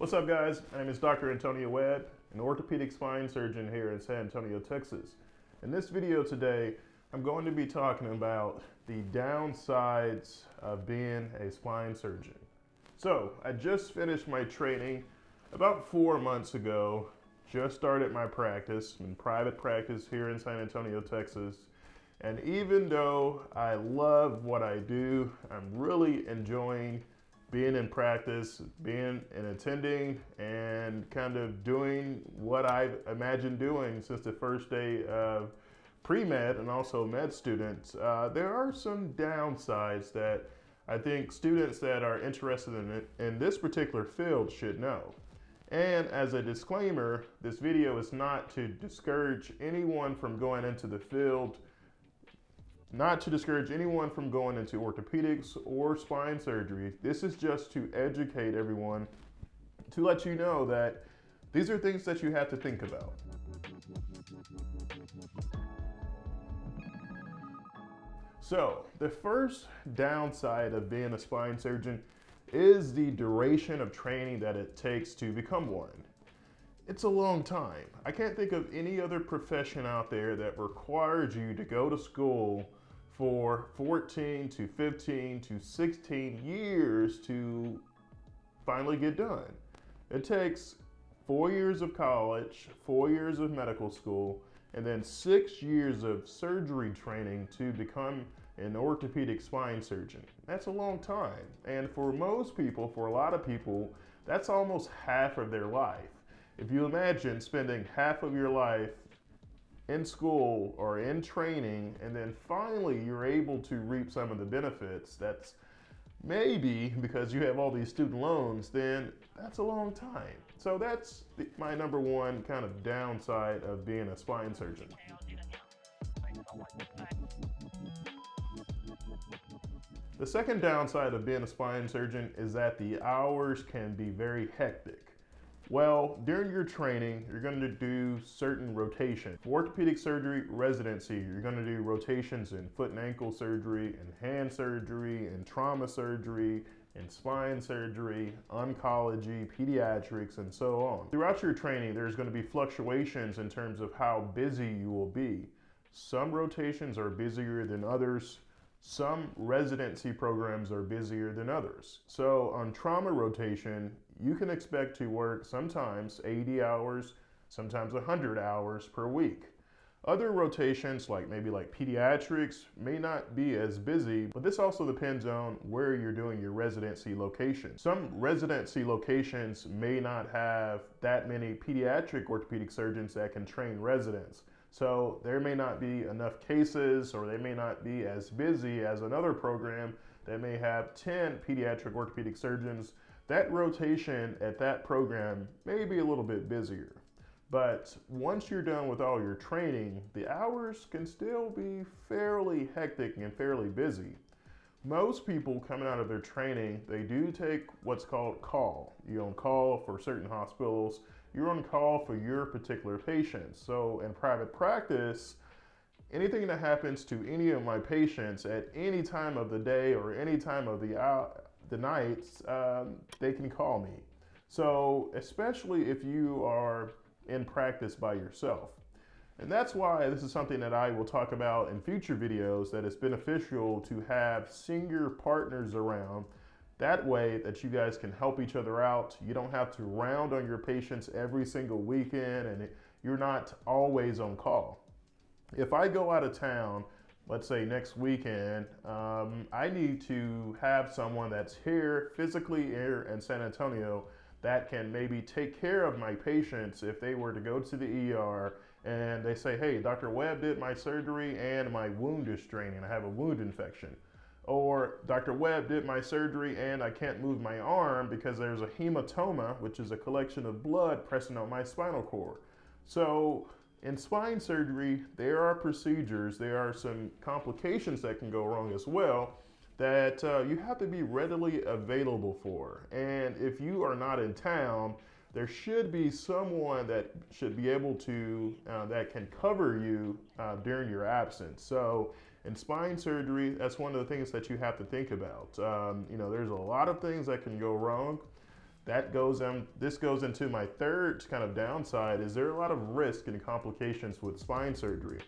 What's up, guys? My name is Dr. Antonio Webb, an orthopedic spine surgeon here in San Antonio, Texas. In this video today, I'm going to be talking about the downsides of being a spine surgeon. So, I just finished my training about four months ago, just started my practice in private practice here in San Antonio, Texas. And even though I love what I do, I'm really enjoying being in practice, being and attending, and kind of doing what I've imagined doing since the first day of pre-med and also med students, uh, there are some downsides that I think students that are interested in, it, in this particular field should know. And as a disclaimer, this video is not to discourage anyone from going into the field not to discourage anyone from going into orthopedics or spine surgery. This is just to educate everyone to let you know that these are things that you have to think about. So, the first downside of being a spine surgeon is the duration of training that it takes to become one. It's a long time. I can't think of any other profession out there that requires you to go to school for 14 to 15 to 16 years to finally get done. It takes four years of college, four years of medical school, and then six years of surgery training to become an orthopedic spine surgeon. That's a long time. And for most people, for a lot of people, that's almost half of their life. If you imagine spending half of your life in school or in training, and then finally you're able to reap some of the benefits, that's maybe because you have all these student loans, then that's a long time. So that's my number one kind of downside of being a spine surgeon. The second downside of being a spine surgeon is that the hours can be very hectic. Well, during your training, you're going to do certain rotations. For orthopedic surgery residency, you're going to do rotations in foot and ankle surgery, and hand surgery, and trauma surgery, and spine surgery, oncology, pediatrics, and so on. Throughout your training, there's going to be fluctuations in terms of how busy you will be. Some rotations are busier than others. Some residency programs are busier than others. So on trauma rotation, you can expect to work sometimes 80 hours, sometimes 100 hours per week. Other rotations, like maybe like pediatrics, may not be as busy, but this also depends on where you're doing your residency location. Some residency locations may not have that many pediatric orthopedic surgeons that can train residents. So there may not be enough cases or they may not be as busy as another program that may have 10 pediatric orthopedic surgeons that rotation at that program may be a little bit busier. But once you're done with all your training, the hours can still be fairly hectic and fairly busy. Most people coming out of their training, they do take what's called call. You're on call for certain hospitals. You're on call for your particular patients. So in private practice, anything that happens to any of my patients at any time of the day or any time of the hour, the nights, um, they can call me. So, especially if you are in practice by yourself. And that's why this is something that I will talk about in future videos that it's beneficial to have senior partners around. That way that you guys can help each other out. You don't have to round on your patients every single weekend and you're not always on call. If I go out of town let's say next weekend, um, I need to have someone that's here physically here in San Antonio that can maybe take care of my patients if they were to go to the ER and they say, hey, Dr. Webb did my surgery and my wound is draining. I have a wound infection. Or Dr. Webb did my surgery and I can't move my arm because there's a hematoma, which is a collection of blood pressing on my spinal cord. So in spine surgery, there are procedures, there are some complications that can go wrong as well that uh, you have to be readily available for. And if you are not in town, there should be someone that should be able to, uh, that can cover you uh, during your absence. So in spine surgery, that's one of the things that you have to think about. Um, you know, there's a lot of things that can go wrong. That goes this goes into my third kind of downside. Is there a lot of risk and complications with spine surgery?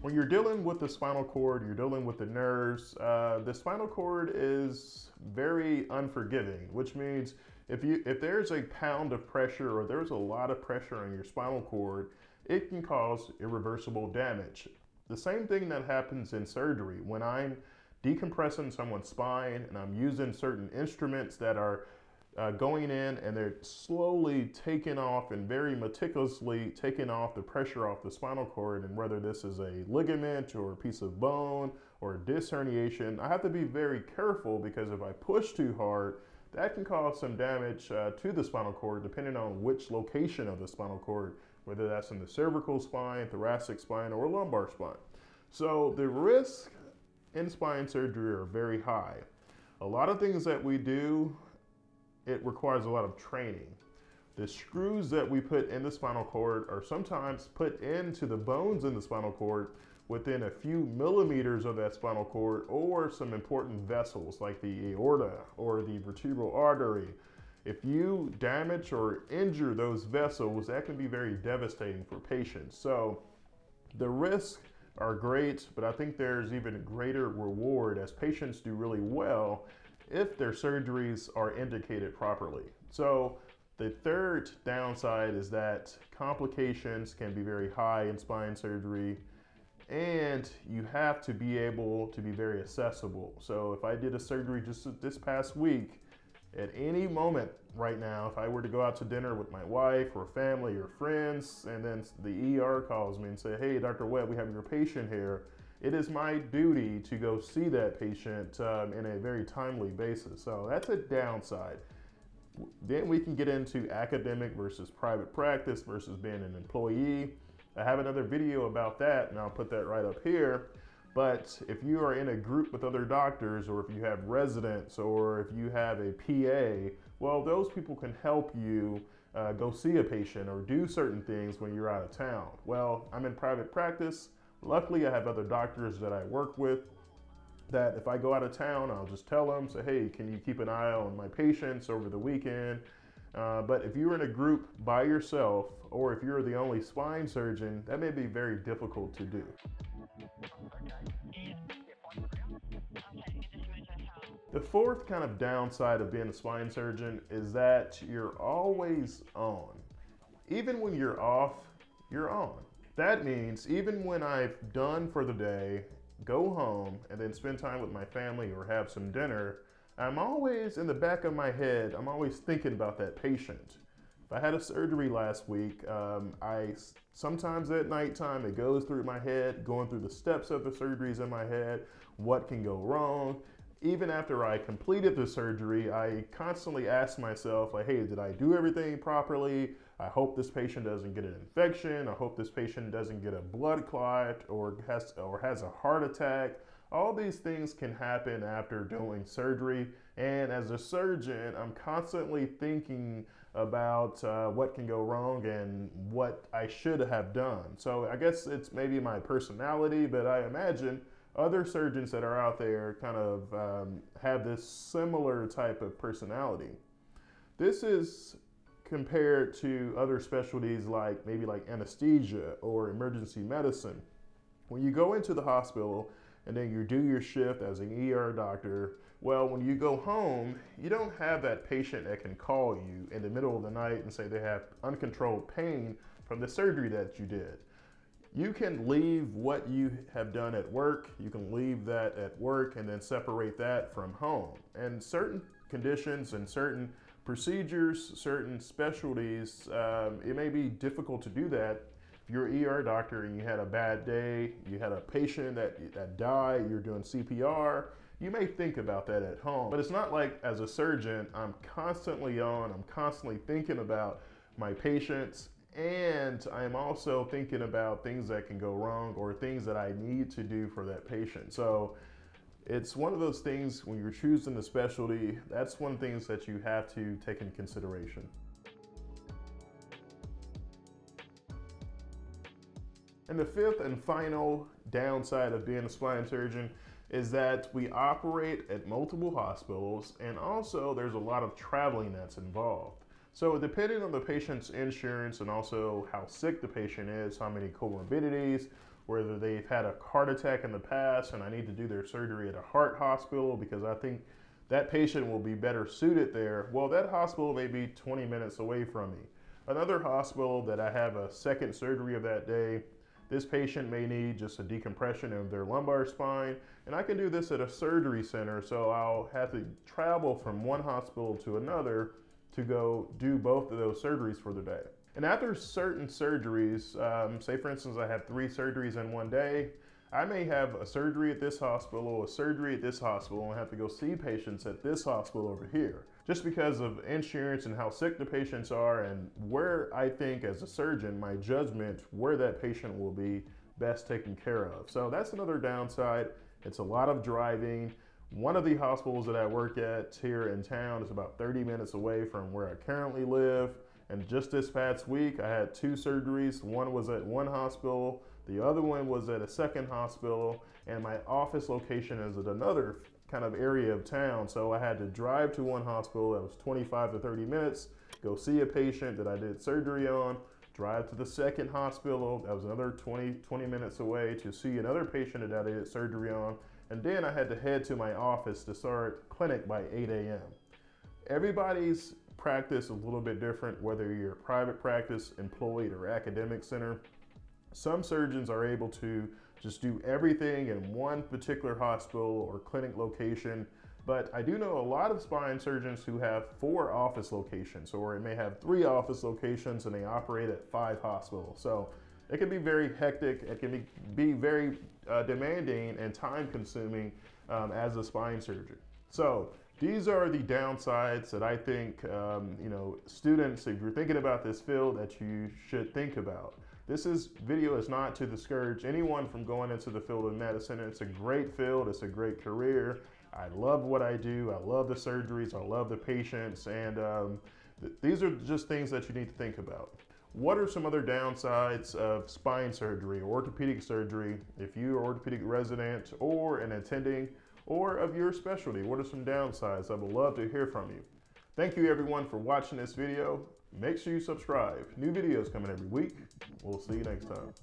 When you're dealing with the spinal cord, you're dealing with the nerves, uh, the spinal cord is very unforgiving, which means if, you, if there's a pound of pressure or there's a lot of pressure on your spinal cord, it can cause irreversible damage. The same thing that happens in surgery. When I'm decompressing someone's spine and I'm using certain instruments that are uh, going in and they're slowly taking off and very meticulously taking off the pressure off the spinal cord and whether this is a ligament or a piece of bone or a disc herniation, I have to be very careful because if I push too hard, that can cause some damage uh, to the spinal cord depending on which location of the spinal cord, whether that's in the cervical spine, thoracic spine, or lumbar spine. So the risks in spine surgery are very high. A lot of things that we do, it requires a lot of training. The screws that we put in the spinal cord are sometimes put into the bones in the spinal cord within a few millimeters of that spinal cord or some important vessels like the aorta or the vertebral artery. If you damage or injure those vessels, that can be very devastating for patients. So the risks are great, but I think there's even a greater reward as patients do really well if their surgeries are indicated properly. So the third downside is that complications can be very high in spine surgery and you have to be able to be very accessible. So if I did a surgery just this past week, at any moment right now, if I were to go out to dinner with my wife or family or friends, and then the ER calls me and say, hey, Dr. Webb, we have your patient here, it is my duty to go see that patient um, in a very timely basis. So that's a downside. Then we can get into academic versus private practice versus being an employee. I have another video about that, and I'll put that right up here. But if you are in a group with other doctors, or if you have residents, or if you have a PA, well, those people can help you uh, go see a patient or do certain things when you're out of town. Well, I'm in private practice. Luckily, I have other doctors that I work with that if I go out of town, I'll just tell them, say, hey, can you keep an eye on my patients over the weekend? Uh, but if you're in a group by yourself, or if you're the only spine surgeon, that may be very difficult to do. The fourth kind of downside of being a spine surgeon is that you're always on. Even when you're off, you're on. That means even when I've done for the day, go home and then spend time with my family or have some dinner, I'm always in the back of my head, I'm always thinking about that patient. If I had a surgery last week, um, I sometimes at nighttime it goes through my head, going through the steps of the surgeries in my head, what can go wrong. Even after I completed the surgery, I constantly ask myself, like, hey, did I do everything properly? I hope this patient doesn't get an infection. I hope this patient doesn't get a blood clot or has or has a heart attack. All these things can happen after doing surgery. And as a surgeon, I'm constantly thinking about uh, what can go wrong and what I should have done. So I guess it's maybe my personality, but I imagine other surgeons that are out there kind of um, have this similar type of personality. This is compared to other specialties like maybe like anesthesia or emergency medicine. When you go into the hospital and then you do your shift as an ER doctor, well, when you go home, you don't have that patient that can call you in the middle of the night and say they have uncontrolled pain from the surgery that you did. You can leave what you have done at work, you can leave that at work and then separate that from home. And certain conditions and certain procedures, certain specialties, um, it may be difficult to do that. If you're an ER doctor and you had a bad day, you had a patient that, that died, you're doing CPR, you may think about that at home, but it's not like as a surgeon, I'm constantly on, I'm constantly thinking about my patients, and I'm also thinking about things that can go wrong or things that I need to do for that patient. So it's one of those things when you're choosing a specialty, that's one of the things that you have to take into consideration. And the fifth and final downside of being a spine surgeon is that we operate at multiple hospitals and also there's a lot of traveling that's involved. So depending on the patient's insurance and also how sick the patient is, how many comorbidities, whether they've had a heart attack in the past and I need to do their surgery at a heart hospital because I think that patient will be better suited there. Well, that hospital may be 20 minutes away from me. Another hospital that I have a second surgery of that day, this patient may need just a decompression of their lumbar spine, and I can do this at a surgery center, so I'll have to travel from one hospital to another to go do both of those surgeries for the day. And after certain surgeries, um, say for instance, I have three surgeries in one day, I may have a surgery at this hospital, a surgery at this hospital, and have to go see patients at this hospital over here. Just because of insurance and how sick the patients are, and where I think, as a surgeon, my judgment where that patient will be best taken care of. So that's another downside. It's a lot of driving. One of the hospitals that I work at here in town is about 30 minutes away from where I currently live. And just this past week, I had two surgeries. One was at one hospital, the other one was at a second hospital, and my office location is at another kind of area of town. So I had to drive to one hospital that was 25 to 30 minutes, go see a patient that I did surgery on, drive to the second hospital that was another 20, 20 minutes away to see another patient that I did surgery on, and then I had to head to my office to start clinic by 8 a.m. Everybody's practice is a little bit different, whether you're a private practice, employed, or academic center. Some surgeons are able to just do everything in one particular hospital or clinic location. But I do know a lot of spine surgeons who have four office locations, or it may have three office locations and they operate at five hospitals. So it can be very hectic. It can be, be very uh, demanding and time consuming um, as a spine surgeon. So these are the downsides that I think, um, you know, students, if you're thinking about this field, that you should think about. This is video is not to discourage anyone from going into the field of medicine. It's a great field. It's a great career. I love what I do. I love the surgeries. I love the patients. And um, th these are just things that you need to think about. What are some other downsides of spine surgery, orthopedic surgery, if you're an orthopedic resident or an attending or of your specialty? What are some downsides? I would love to hear from you. Thank you everyone for watching this video. Make sure you subscribe. New videos coming every week. We'll see you next time.